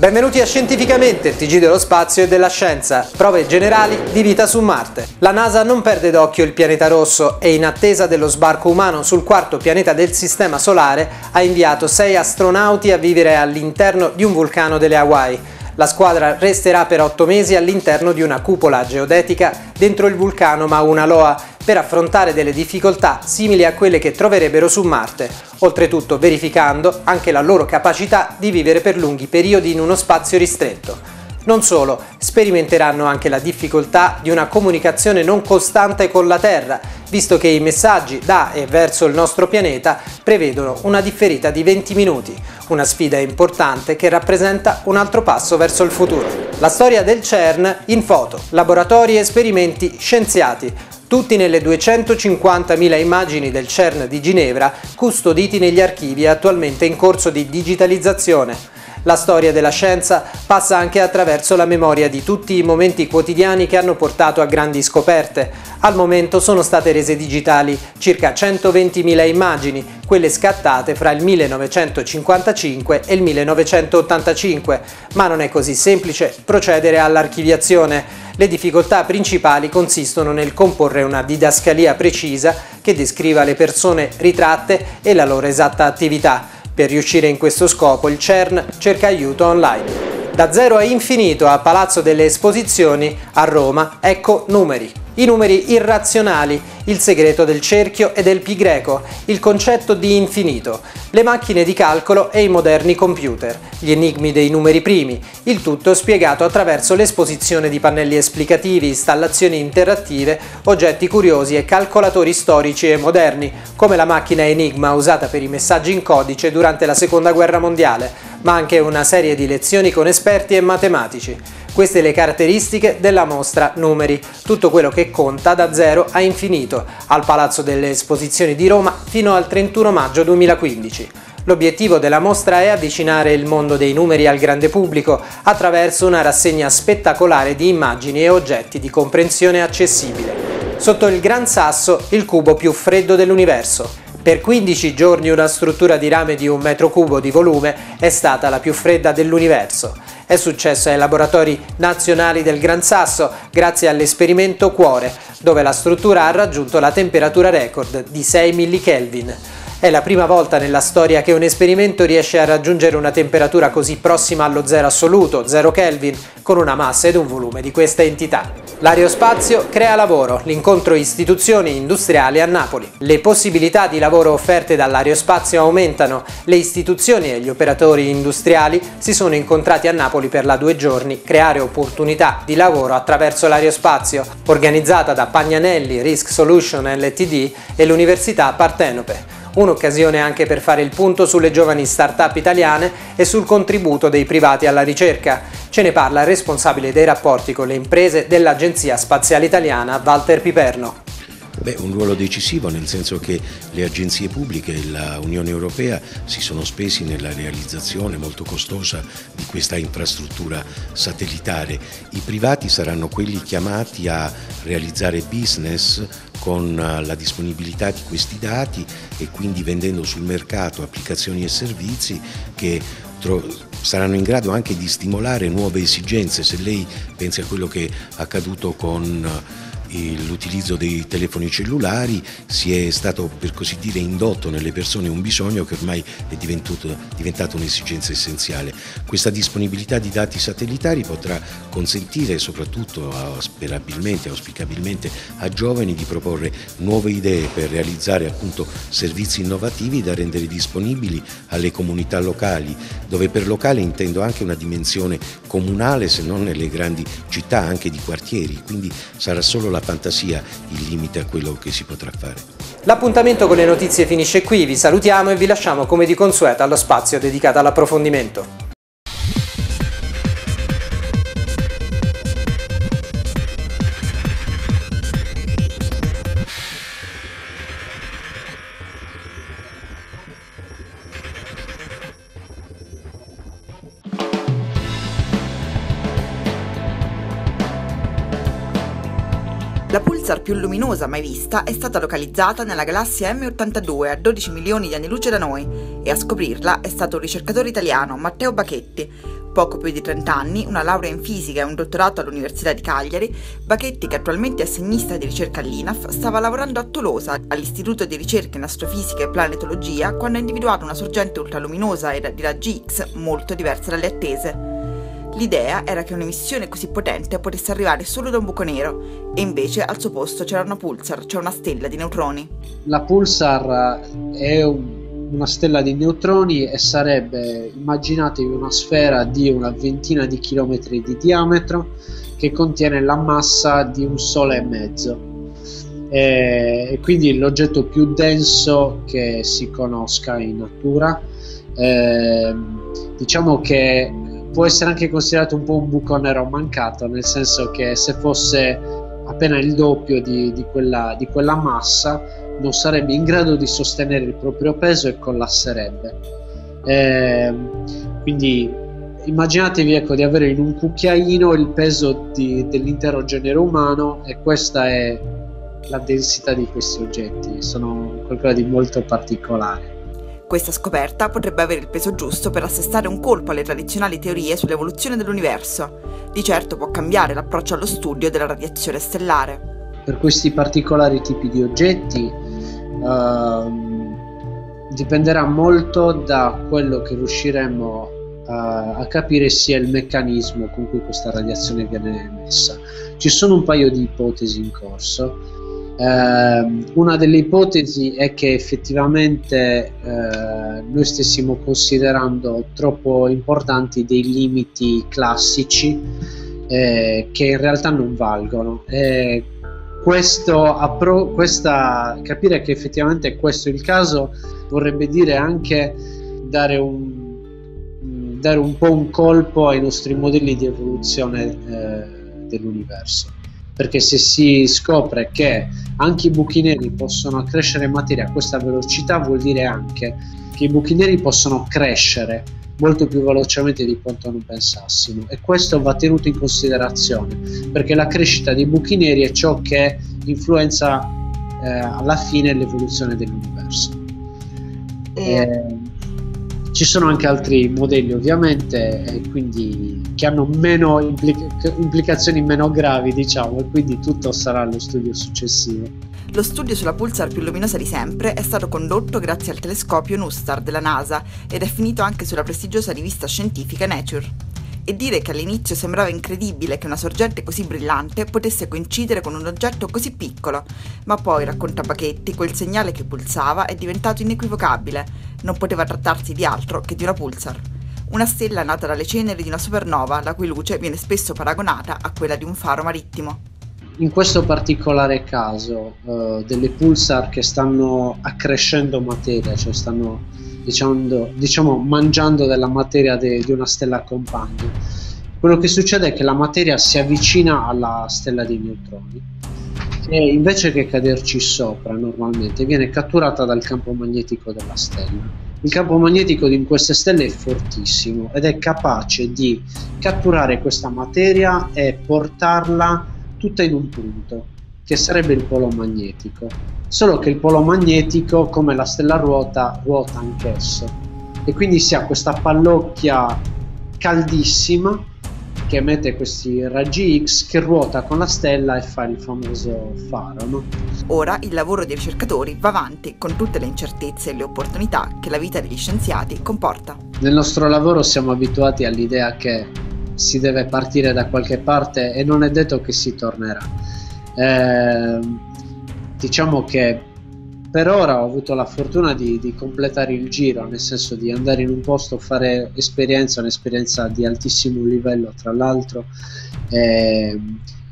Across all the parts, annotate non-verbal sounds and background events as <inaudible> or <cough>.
Benvenuti a Scientificamente, TG dello spazio e della scienza, prove generali di vita su Marte. La NASA non perde d'occhio il pianeta rosso e in attesa dello sbarco umano sul quarto pianeta del Sistema Solare ha inviato sei astronauti a vivere all'interno di un vulcano delle Hawaii. La squadra resterà per otto mesi all'interno di una cupola geodetica dentro il vulcano Mauna Loa per affrontare delle difficoltà simili a quelle che troverebbero su Marte, oltretutto verificando anche la loro capacità di vivere per lunghi periodi in uno spazio ristretto. Non solo, sperimenteranno anche la difficoltà di una comunicazione non costante con la Terra, visto che i messaggi da e verso il nostro pianeta prevedono una differita di 20 minuti, una sfida importante che rappresenta un altro passo verso il futuro. La storia del CERN in foto, laboratori, esperimenti, scienziati, tutti nelle 250.000 immagini del CERN di Ginevra custoditi negli archivi attualmente in corso di digitalizzazione. La storia della scienza passa anche attraverso la memoria di tutti i momenti quotidiani che hanno portato a grandi scoperte. Al momento sono state rese digitali circa 120.000 immagini, quelle scattate fra il 1955 e il 1985, ma non è così semplice procedere all'archiviazione. Le difficoltà principali consistono nel comporre una didascalia precisa che descriva le persone ritratte e la loro esatta attività. Per riuscire in questo scopo il CERN cerca aiuto online. Da zero a infinito a Palazzo delle Esposizioni a Roma, ecco numeri. I numeri irrazionali, il segreto del cerchio e del pi greco, il concetto di infinito, le macchine di calcolo e i moderni computer, gli enigmi dei numeri primi, il tutto spiegato attraverso l'esposizione di pannelli esplicativi, installazioni interattive, oggetti curiosi e calcolatori storici e moderni, come la macchina Enigma usata per i messaggi in codice durante la Seconda Guerra Mondiale, ma anche una serie di lezioni con esperti e matematici. Queste le caratteristiche della mostra Numeri, tutto quello che conta da zero a infinito, al Palazzo delle Esposizioni di Roma fino al 31 maggio 2015. L'obiettivo della mostra è avvicinare il mondo dei numeri al grande pubblico attraverso una rassegna spettacolare di immagini e oggetti di comprensione accessibile. Sotto il Gran Sasso, il cubo più freddo dell'universo. Per 15 giorni una struttura di rame di un metro cubo di volume è stata la più fredda dell'universo. È successo ai laboratori nazionali del Gran Sasso grazie all'esperimento Cuore, dove la struttura ha raggiunto la temperatura record di 6 millikelvin. È la prima volta nella storia che un esperimento riesce a raggiungere una temperatura così prossima allo zero assoluto, 0 Kelvin, con una massa ed un volume di questa entità. L'aerospazio crea lavoro, l'incontro istituzioni industriali a Napoli. Le possibilità di lavoro offerte dall'aerospazio aumentano, le istituzioni e gli operatori industriali si sono incontrati a Napoli per la due giorni creare opportunità di lavoro attraverso l'aerospazio, organizzata da Pagnanelli Risk Solution LTD e l'Università Partenope un'occasione anche per fare il punto sulle giovani start-up italiane e sul contributo dei privati alla ricerca. Ce ne parla il responsabile dei rapporti con le imprese dell'Agenzia Spaziale Italiana, Walter Piperno. Beh, un ruolo decisivo nel senso che le agenzie pubbliche e l'Unione Europea si sono spesi nella realizzazione molto costosa di questa infrastruttura satellitare. I privati saranno quelli chiamati a realizzare business con la disponibilità di questi dati e quindi vendendo sul mercato applicazioni e servizi che saranno in grado anche di stimolare nuove esigenze. Se lei pensa a quello che è accaduto con l'utilizzo dei telefoni cellulari si è stato per così dire indotto nelle persone un bisogno che ormai è diventato, diventato un'esigenza essenziale. Questa disponibilità di dati satellitari potrà consentire soprattutto sperabilmente, auspicabilmente a giovani di proporre nuove idee per realizzare appunto servizi innovativi da rendere disponibili alle comunità locali, dove per locale intendo anche una dimensione comunale se non nelle grandi città, anche di quartieri, quindi sarà solo la la fantasia il limite a quello che si potrà fare. L'appuntamento con le notizie finisce qui, vi salutiamo e vi lasciamo come di consueto allo spazio dedicato all'approfondimento. La pulsar più luminosa mai vista è stata localizzata nella galassia M82 a 12 milioni di anni luce da noi e a scoprirla è stato un ricercatore italiano, Matteo Bachetti, Poco più di 30 anni, una laurea in fisica e un dottorato all'Università di Cagliari, Bachetti, che attualmente è assegnista di ricerca all'INAF, stava lavorando a Tolosa, all'Istituto di ricerca in astrofisica e planetologia, quando ha individuato una sorgente ultraluminosa e di raggi X molto diversa dalle attese. L'idea era che un'emissione così potente potesse arrivare solo da un buco nero, e invece al suo posto c'era una pulsar, cioè una stella di neutroni. La pulsar è un una stella di neutroni e sarebbe, immaginatevi una sfera di una ventina di chilometri di diametro che contiene la massa di un sole e mezzo e, e quindi l'oggetto più denso che si conosca in natura. Eh, diciamo che può essere anche considerato un po' un buco nero mancato, nel senso che se fosse appena il doppio di, di, quella, di quella massa non sarebbe in grado di sostenere il proprio peso e collasserebbe. Eh, quindi immaginatevi ecco, di avere in un cucchiaino il peso di, dell'intero genere umano e questa è la densità di questi oggetti, sono qualcosa di molto particolare. Questa scoperta potrebbe avere il peso giusto per assestare un colpo alle tradizionali teorie sull'evoluzione dell'universo. Di certo può cambiare l'approccio allo studio della radiazione stellare. Per questi particolari tipi di oggetti uh, dipenderà molto da quello che riusciremo a, a capire sia il meccanismo con cui questa radiazione viene emessa. Ci sono un paio di ipotesi in corso. Uh, una delle ipotesi è che effettivamente uh, noi stessimo considerando troppo importanti dei limiti classici eh, che in realtà non valgono. Eh, appro- questa, capire che effettivamente questo è il caso vorrebbe dire anche dare un, dare un po' un colpo ai nostri modelli di evoluzione eh, dell'universo perché se si scopre che anche i buchi neri possono accrescere materia a questa velocità vuol dire anche che i buchi neri possono crescere molto più velocemente di quanto non pensassimo e questo va tenuto in considerazione perché la crescita dei buchi neri è ciò che influenza eh, alla fine l'evoluzione dell'universo. E... Ci sono anche altri modelli ovviamente quindi che hanno meno implica- implicazioni meno gravi diciamo e quindi tutto sarà allo studio successivo. Lo studio sulla pulsar più luminosa di sempre è stato condotto grazie al telescopio NUSTAR della NASA ed è finito anche sulla prestigiosa rivista scientifica Nature. E dire che all'inizio sembrava incredibile che una sorgente così brillante potesse coincidere con un oggetto così piccolo, ma poi, racconta Bachetti, quel segnale che pulsava è diventato inequivocabile, non poteva trattarsi di altro che di una pulsar. Una stella nata dalle ceneri di una supernova, la cui luce viene spesso paragonata a quella di un faro marittimo in questo particolare caso uh, delle pulsar che stanno accrescendo materia, cioè stanno diciamo, diciamo mangiando della materia de, di una stella compagna, quello che succede è che la materia si avvicina alla stella dei neutroni e invece che caderci sopra normalmente viene catturata dal campo magnetico della stella. Il campo magnetico di queste stelle è fortissimo ed è capace di catturare questa materia e portarla tutta in un punto, che sarebbe il polo magnetico. Solo che il polo magnetico, come la stella ruota, ruota anch'esso. E quindi si ha questa pallocchia caldissima che emette questi raggi X che ruota con la stella e fa il famoso faro. No? Ora il lavoro dei ricercatori va avanti con tutte le incertezze e le opportunità che la vita degli scienziati comporta. Nel nostro lavoro siamo abituati all'idea che si deve partire da qualche parte e non è detto che si tornerà. Eh, diciamo che per ora ho avuto la fortuna di, di, completare il giro, nel senso di andare in un posto, fare esperienza, un'esperienza di altissimo livello tra l'altro, eh,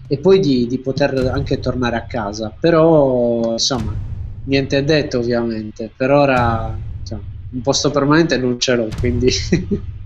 e poi di, di, poter anche tornare a casa. Però insomma, niente è detto ovviamente, per ora cioè, un posto permanente non ce l'ho, quindi... <laughs>